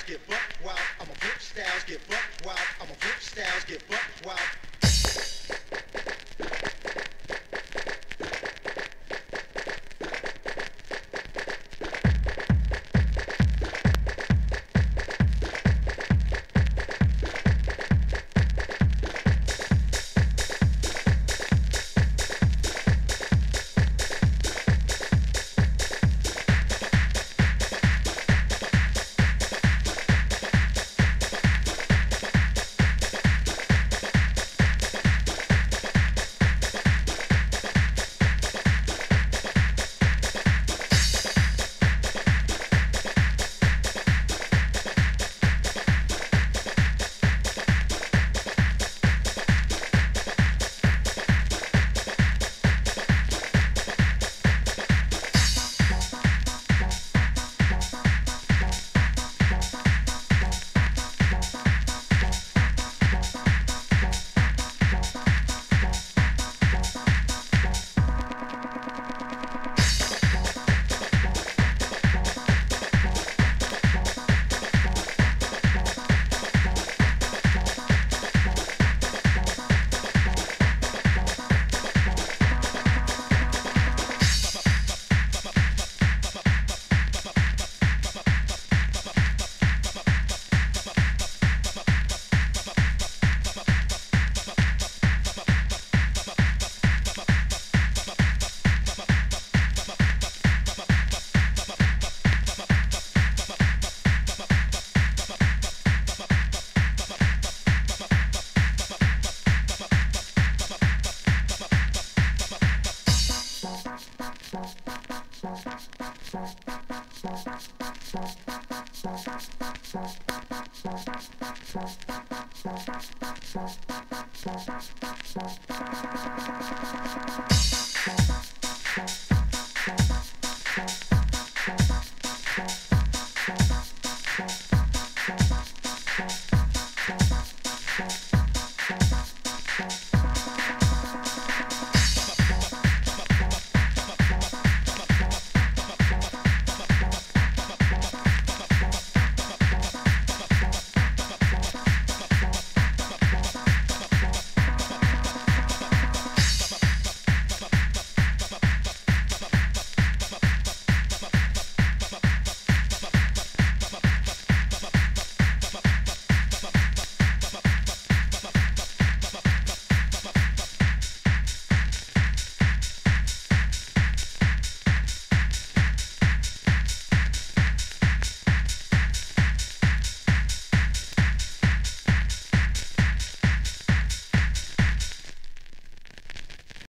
styles, get buck wild. I'ma flip styles, get buck wild. I'ma flip styles, get buck wild. Thank